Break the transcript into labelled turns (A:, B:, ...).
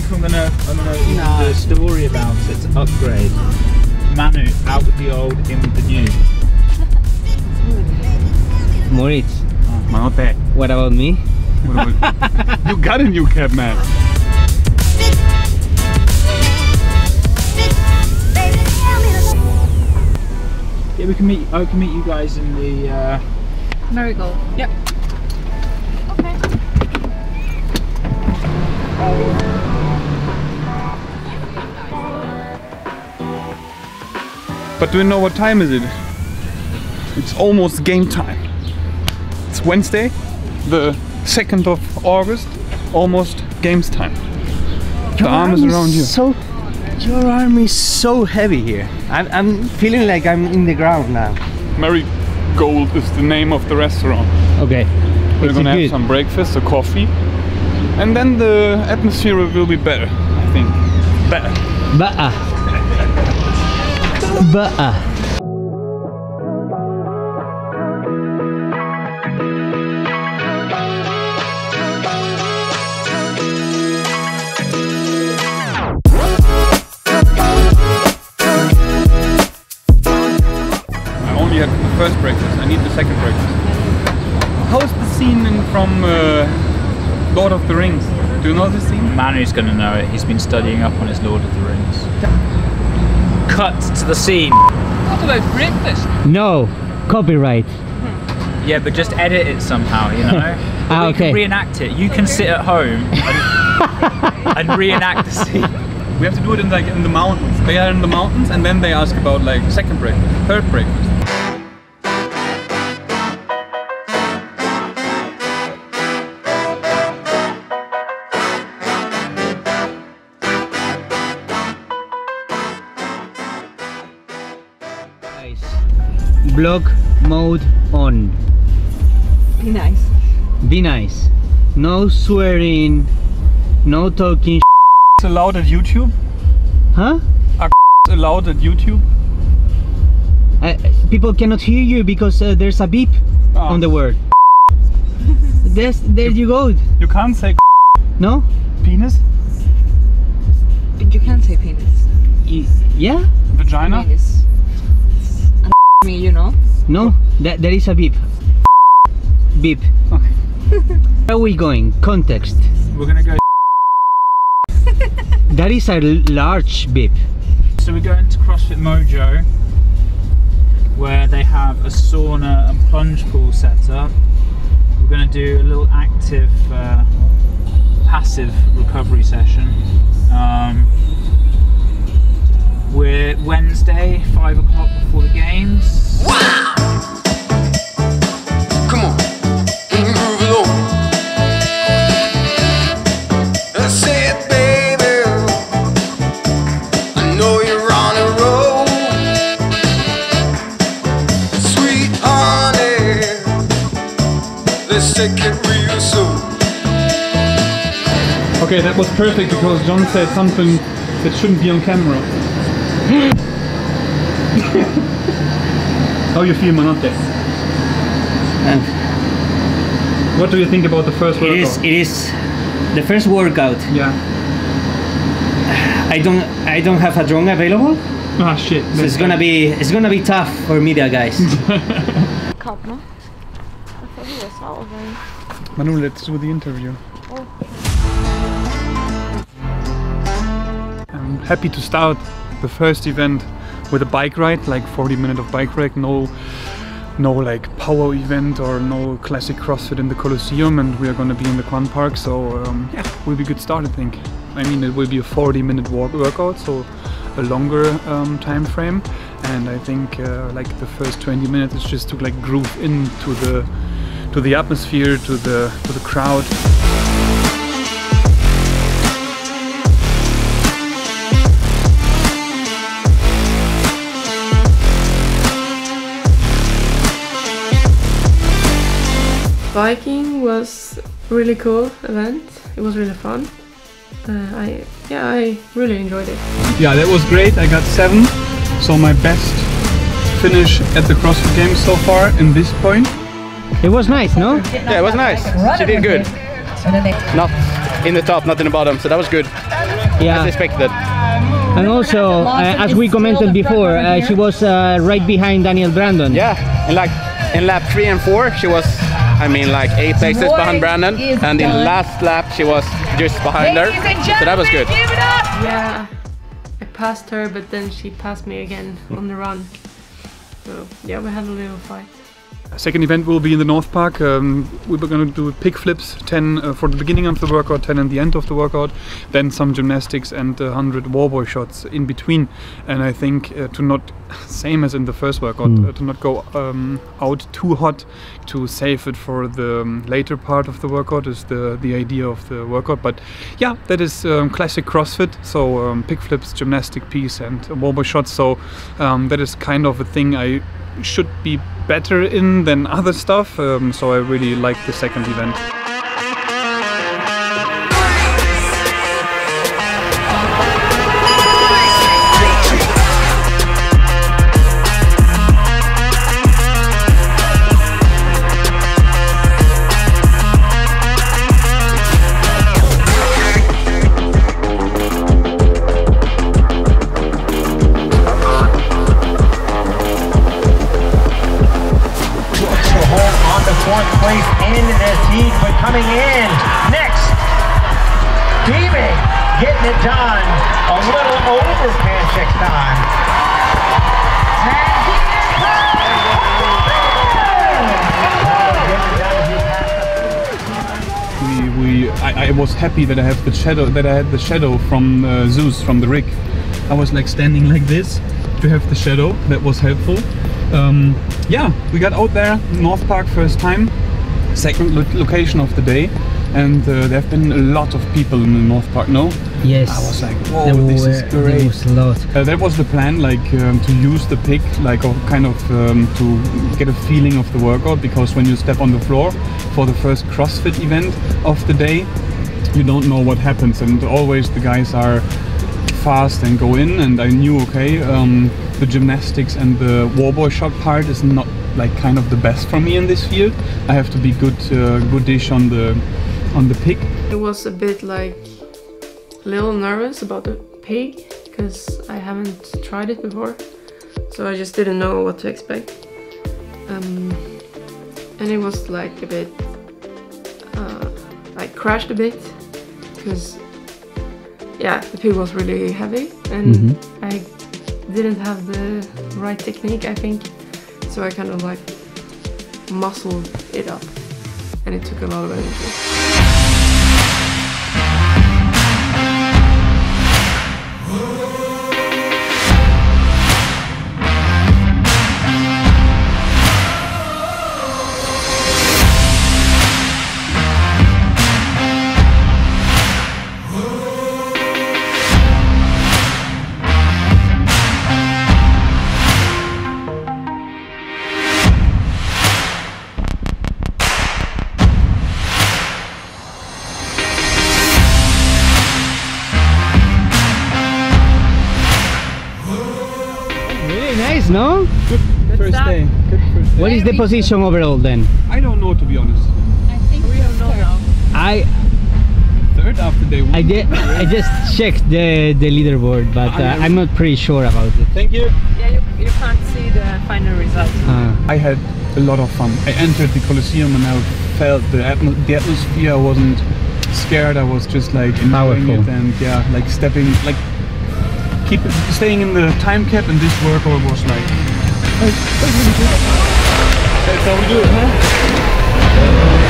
A: think I'm gonna, I'm gonna the story about it to upgrade. Manu, out with the old, in with the new.
B: Moritz,
C: Manote.
B: what about me?
C: What about- you got a new cab man.
A: Yeah, we can meet. I can meet you guys in the. Uh,
D: marigold.
A: Yep.
D: Okay.
C: But do you know what time is it? It's almost game time. It's Wednesday, the 2nd of August, almost games time. The arm is around you.
B: So, your arm is so heavy here. I'm, I'm feeling like I'm in the ground now.
C: Marigold is the name of the restaurant.
B: Okay.
C: We're
B: It's
C: gonna have
B: good.
C: some breakfast, a coffee, and then the atmosphere will be better, I think. Better.
B: Ba'a. Ba'a.
C: I only had the first breakfast. I need the second breakfast. How's the scene in, from uh, Lord of the Rings? Do you know the scene?
A: Manu's gonna know it. He's been studying up on his Lord of the Rings. Cut to the scene.
E: What about breakfast?
B: No, copyright.
A: Yeah, but just edit it somehow, you know?
B: Ah,
A: we
B: okay.
A: can reenact it. You can sit at home and, and reenact the scene.
C: We have to do it in like in the mountains. They are in the mountains, and then they ask about like second breakfast, third breakfast.
B: Block mode on.
D: Be nice.
B: Be nice. No swearing. No talking.
C: It's allowed at YouTube.
B: Huh?
C: It's allowed at YouTube.
B: Uh, people cannot hear you because uh, there's a beep
C: Ah.
B: on the word. There's, there you go.
C: You can't say
B: No?
C: penis,
D: But you can say penis.
B: Y- yeah?
C: vagina.
D: Penis. And me, you know.
B: No? That, there is a beep. Beep.
C: Okay.
B: Where are we going? Context.
A: We're gonna go.
B: that is a large beep.
A: So we're going to CrossFit Mojo, where they have a sauna and plunge pool set up. We're going to do a little active, uh, passive recovery session. Um, we're Wednesday, five o'clock before the games. Wow!
F: Come on, and groove it on. I said, baby, I know you're on a roll. Sweet honey, let's take it real slow.
C: Okay, that was perfect because John said something that shouldn't be on camera. How you feel, Manote? What do you think about the first workout?
B: is, it is the first workout.
C: Yeah.
B: I don't I don't have a drone available.
C: Ah shit.
B: So it's gonna be it's gonna be tough for media guys.
D: Cup, no? I thought he was out already.
C: Manu, let's do the interview. I'm happy to start the first event with a bike ride, like 40 minute of bike ride, no no like power event or no classic CrossFit in the Colosseum and we are gonna be in the Quann Park so um, yeah, will be a good start I think. I mean it will be a 40 minute walk workout so a longer um, time frame and I think uh, like the first 20 minutes is just to like groove into the to the atmosphere, to the to the crowd.
G: Biking was really cool event. It was really fun. Uh, I yeah, I really enjoyed it.
C: Yeah, that was great. I got seven, so my best finish at the CrossFit Games so far in this point.
B: It was nice, no?
H: Yeah, it was nice. She did good. not in the top, not in the bottom. So that was good,
B: Yeah.
H: as expected.
B: And also, uh, as we commented before, uh, she was uh, right behind Danielle Brandon.
H: Yeah, in like in lap three and four, she was, I mean, like eight places behind Brandon, and in last lap she was just behind her. So that was good.
G: Yeah, I passed her, but then she passed me again on the run. So yeah, we had a little fight.
C: Second event will be in the North Park. Um, we were going to do pig flips, 10 uh, for the beginning of the workout, 10 at the end of the workout, then some gymnastics and uh, 100 wall ball shots in between. And I think uh, to not, same as in the first workout, uh, to not go um, out too hot, to save it for the um, later part of the workout is the, the idea of the workout. But yeah, that is um, classic CrossFit. So um, pig flips, gymnastic piece, and wall ball shots. So um, that is kind of a thing I should be better in than other stuff. Um, so I really like the second event. I, was happy that I have the shadow that I had the shadow from uh, Zeus from the rig. I was like standing like this to have the shadow. That was helpful. Um, yeah, we got out there North Park first time, second lo- location of the day, and uh, there have been a lot of people in the North Park. No,
B: Yes.
C: I was like, whoa,
B: There
C: this is great.
B: There was a lot.
C: Uh, that was the plan, like um, to use the pick, like of kind of um, to get a feeling of the workout. Because when you step on the floor for the first CrossFit event of the day, you don't know what happens, and always the guys are fast and go in. And I knew, okay, um, the gymnastics and the wall ball shot part is not like kind of the best for me in this field. I have to be good, uh, goodish on the on the pig
G: It was a bit like a little nervous about the pig because I haven't tried it before, so I just didn't know what to expect. Um, and it was like a bit, uh, I crashed a bit because yeah, the pig was really heavy and mm-hmm. I didn't have the right technique, I think. So I kind of like muscled it up, and it took a lot of energy.
B: Nice, no?
C: First day. Good first day.
B: What is the position overall then?
C: I don't know to be honest.
D: I think we don't know now.
B: I
C: Third after day one.
B: I did I just checked the the leaderboard, but uh, I'm not pretty sure about it.
C: Thank you.
D: Yeah, you, you can't see the final result.
B: Uh,
C: I had a lot of fun. I entered the Colosseum and I felt the, atmo- the atmosphere. I wasn't scared. I was just like enjoying
B: Powerful.
C: it and yeah, like stepping, like keep staying in the time cap and this work almost was like that's how we do it huh?